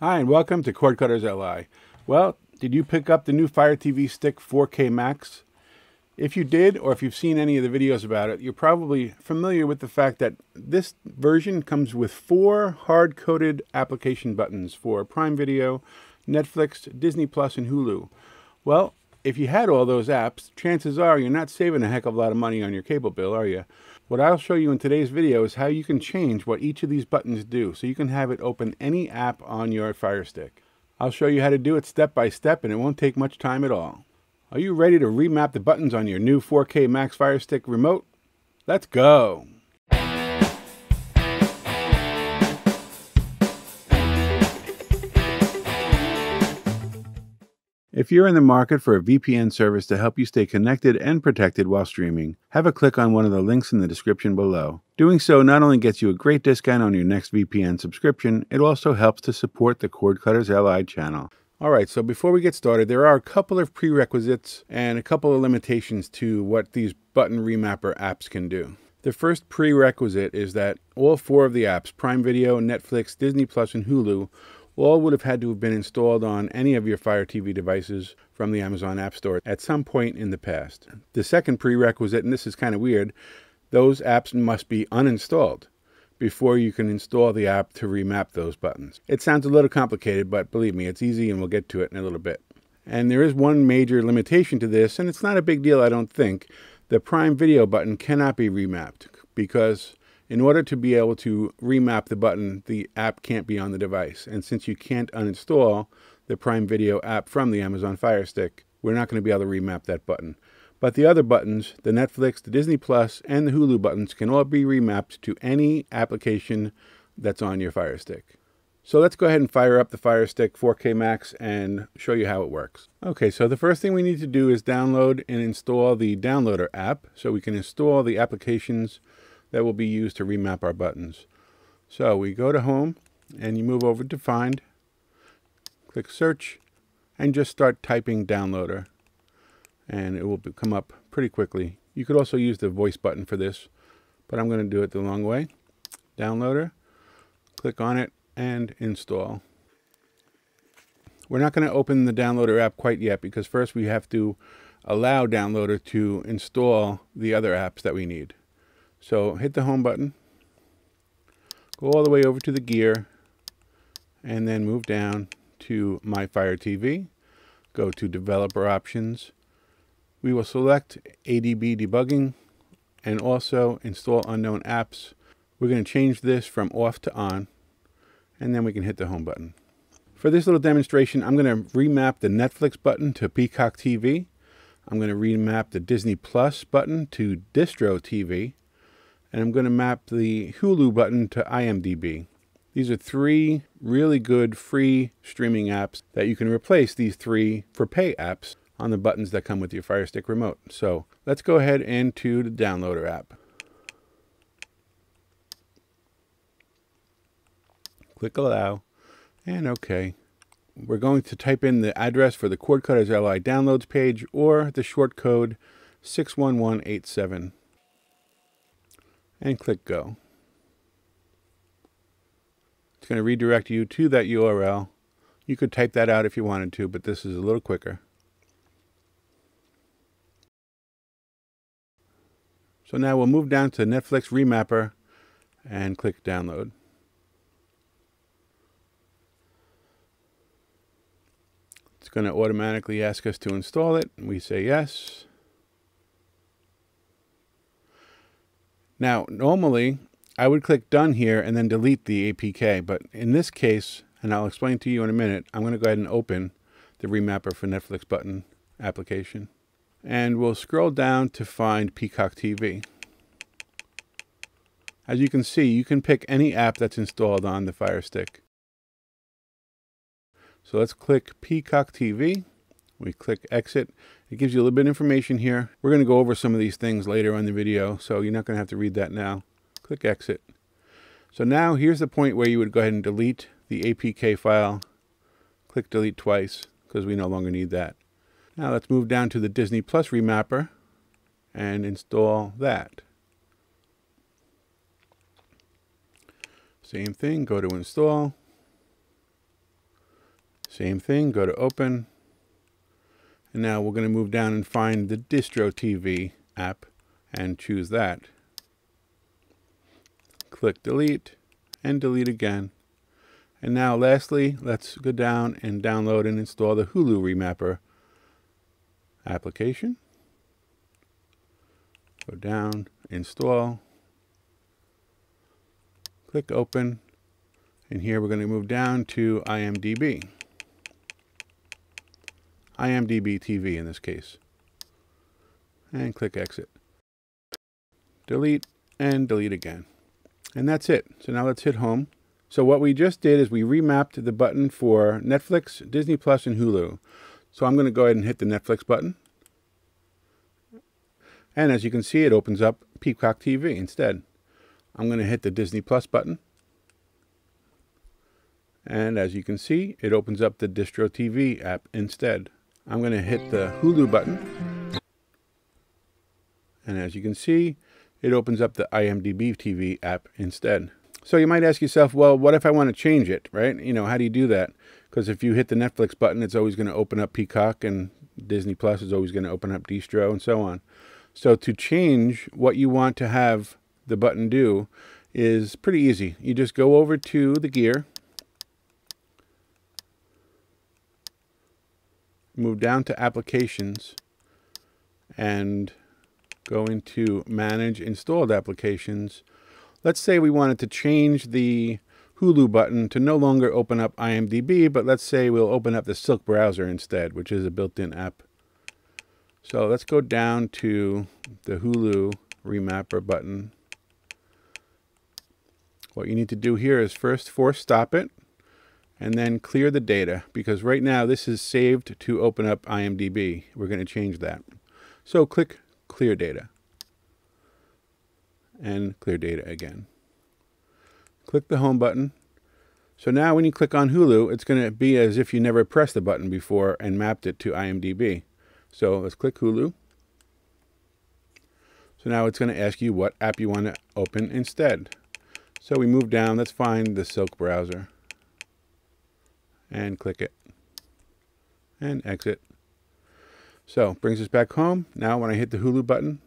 Hi, and welcome to Cord Cutters LI. Well, did you pick up the new Fire TV Stick 4K Max? If you did, or if you've seen any of the videos about it, you're probably familiar with the fact that this version comes with four hard-coded application buttons for Prime Video, Netflix, Disney Plus, and Hulu. Well, if you had all those apps, chances are you're not saving a heck of a lot of money on your cable bill, are you? What I'll show you in today's video is how you can change what each of these buttons do so you can have it open any app on your Fire Stick. I'll show you how to do it step by step and it won't take much time at all. Are you ready to remap the buttons on your new 4K Max Fire Stick remote? Let's go! If you're in the market for a VPN service to help you stay connected and protected while streaming, have a click on one of the links in the description below. Doing so not only gets you a great discount on your next VPN subscription, it also helps to support the Cord Cutters LI channel. Alright, so before we get started, there are a couple of prerequisites and a couple of limitations to what these button remapper apps can do. The first prerequisite is that all four of the apps, Prime Video, Netflix, Disney Plus, and Hulu, all would have had to have been installed on any of your Fire TV devices from the Amazon App Store at some point in the past. The second prerequisite, and this is kind of weird, those apps must be uninstalled before you can install the app to remap those buttons. It sounds a little complicated, but believe me, it's easy and we'll get to it in a little bit. And there is one major limitation to this, and it's not a big deal, I don't think. The Prime Video button cannot be remapped because in order to be able to remap the button, the app can't be on the device. And since you can't uninstall the Prime Video app from the Amazon Fire Stick, we're not going to be able to remap that button. But the other buttons, the Netflix, the Disney Plus, and the Hulu buttons can all be remapped to any application that's on your Fire Stick. So let's go ahead and fire up the Fire Stick 4K Max and show you how it works. Okay, so the first thing we need to do is download and install the Downloader app so we can install the applications that will be used to remap our buttons. So we go to home and you move over to find, click search, and just start typing downloader. And it will come up pretty quickly. You could also use the voice button for this, but I'm going to do it the long way. Downloader, click on it and install. We're not going to open the downloader app quite yet because first we have to allow downloader to install the other apps that we need. So hit the home button, go all the way over to the gear, and then move down to My Fire TV. Go to Developer Options. We will select ADB debugging and also install unknown apps. We're going to change this from off to on, and then we can hit the home button. For this little demonstration, I'm going to remap the Netflix button to Peacock TV. I'm going to remap the Disney Plus button to Distro TV and I'm going to map the Hulu button to IMDb. These are three really good free streaming apps that you can replace these three for pay apps on the buttons that come with your Fire Stick remote. So let's go ahead into the downloader app. Click allow and OK. We're going to type in the address for the Cord Cutters LI downloads page or the short code 61187 and click go. It's going to redirect you to that URL. You could type that out if you wanted to, but this is a little quicker. So now we'll move down to Netflix Remapper and click download. It's going to automatically ask us to install it. We say yes. Now, normally I would click done here and then delete the APK, but in this case, and I'll explain to you in a minute, I'm going to go ahead and open the remapper for Netflix button application. And we'll scroll down to find Peacock TV. As you can see, you can pick any app that's installed on the Fire Stick. So let's click Peacock TV. We click exit. It gives you a little bit of information here. We're going to go over some of these things later on the video, so you're not going to have to read that now. Click exit. So now here's the point where you would go ahead and delete the APK file. Click delete twice because we no longer need that. Now let's move down to the Disney Plus remapper and install that. Same thing, go to install. Same thing, go to open. And now we're going to move down and find the Distro TV app and choose that. Click delete and delete again. And now lastly, let's go down and download and install the Hulu Remapper application. Go down, install, click open, and here we're going to move down to IMDb. IMDb TV in this case. And click exit. Delete and delete again. And that's it. So now let's hit home. So what we just did is we remapped the button for Netflix, Disney Plus, and Hulu. So I'm going to go ahead and hit the Netflix button. And as you can see, it opens up Peacock TV instead. I'm going to hit the Disney Plus button. And as you can see, it opens up the Distro TV app instead. I'm going to hit the Hulu button. And as you can see, it opens up the IMDb TV app instead. So you might ask yourself, well, what if I want to change it, right? You know, how do you do that? Because if you hit the Netflix button, it's always going to open up Peacock and Disney Plus is always going to open up Distro and so on. So to change what you want to have the button do is pretty easy. You just go over to the gear, move down to applications and go into manage installed applications. Let's say we wanted to change the Hulu button to no longer open up IMDb, but let's say we'll open up the Silk browser instead, which is a built-in app. So let's go down to the Hulu remapper button. What you need to do here is first force stop it and then clear the data because right now this is saved to open up IMDb. We're going to change that. So click clear data and clear data again. Click the home button. So now when you click on Hulu, it's going to be as if you never pressed the button before and mapped it to IMDb. So let's click Hulu. So now it's going to ask you what app you want to open instead. So we move down, let's find the Silk browser and click it and exit. So brings us back home. Now when I hit the Hulu button,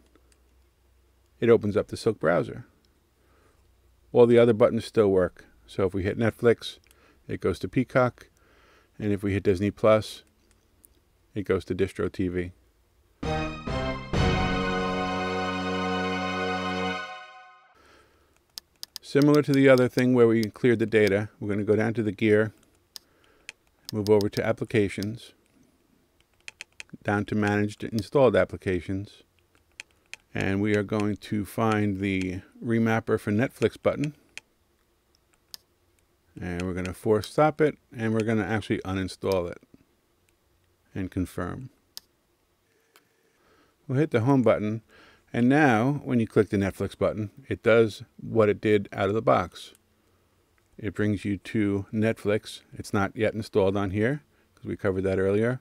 it opens up the Silk browser. All the other buttons still work. So if we hit Netflix, it goes to Peacock. And if we hit Disney Plus, it goes to Distro TV. Similar to the other thing where we cleared the data, we're going to go down to the gear, move over to applications, down to managed installed applications, and we are going to find the remapper for Netflix button. And we're going to force stop it, and we're going to actually uninstall it and confirm. We'll hit the home button and now when you click the Netflix button it does what it did out of the box. It brings you to Netflix. It's not yet installed on here because we covered that earlier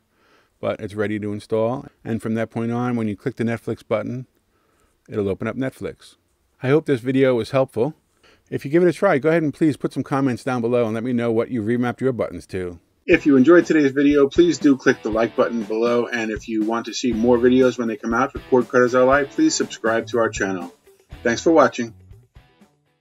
but it's ready to install and from that point on when you click the Netflix button it'll open up Netflix. I hope this video was helpful. If you give it a try, go ahead and please put some comments down below and let me know what you remapped your buttons to. If you enjoyed today's video, please do click the like button below. And if you want to see more videos when they come out with Cord Cutters LI, please subscribe to our channel. Thanks for watching.